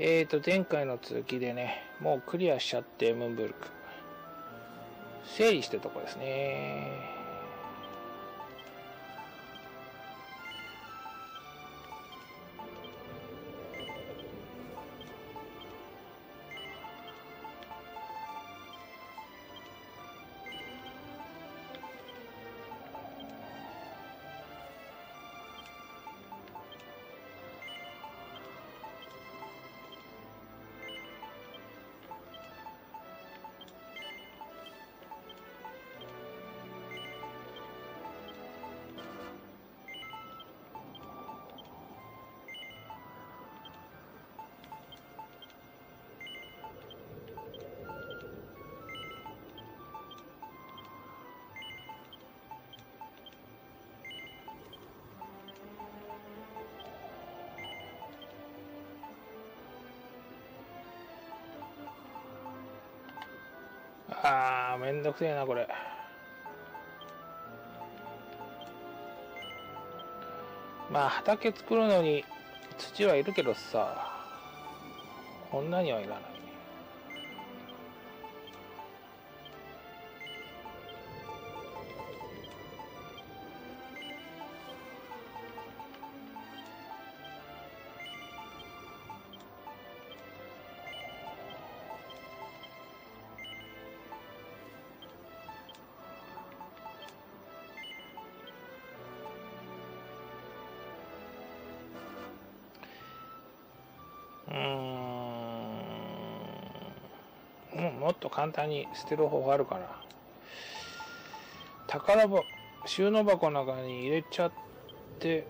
えーと、前回の続きでね、もうクリアしちゃって、ムンブルク。整理してるとこですね。めんどくせえな、これ。まあ、畑作るのに土はいるけどさ、こんなにはいらない。もっと簡単に捨てる方法あるから。宝箱、収納箱の中に入れちゃって、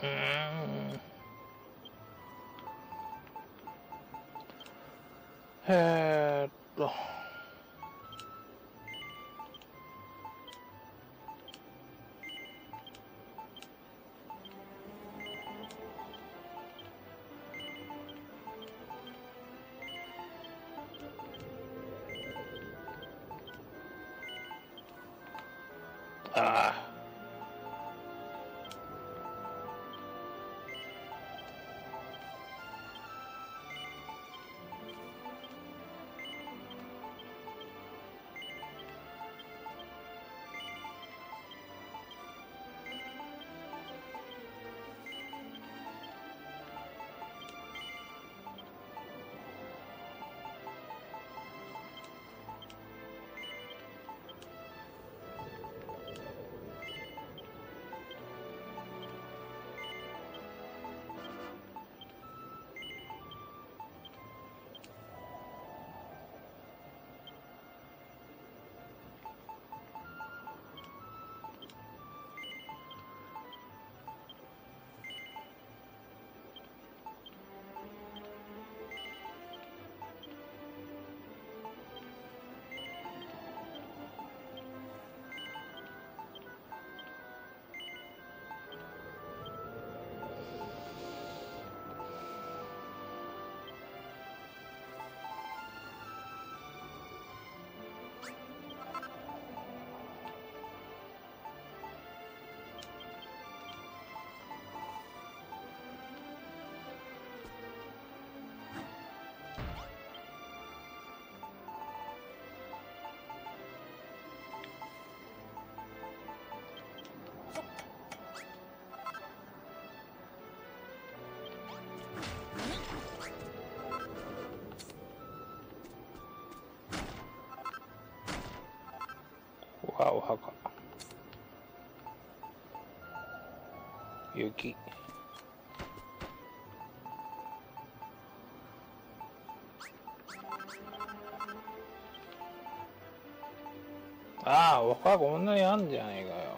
えーっと。ああ。あお墓。雪。ああお墓こんなにあんじゃねえかよ。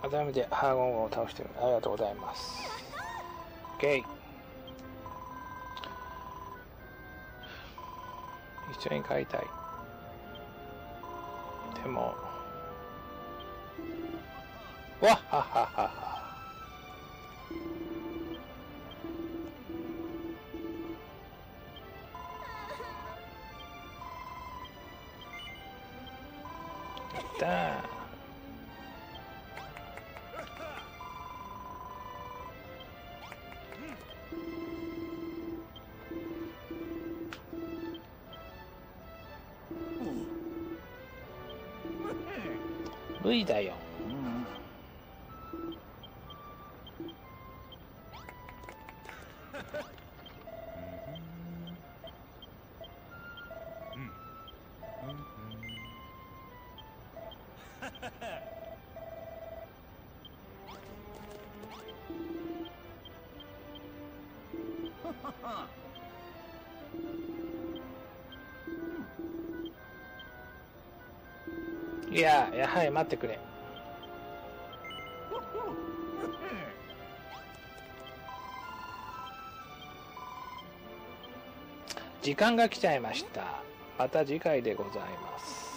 改めてハーゴンゴを倒してる。ありがとうございます。OK 一緒に飼いたい。でも。わっ！はっはっはっはやった無理だよ。いや、やはり待ってくれ。時間が来ちゃいました。また次回でございます。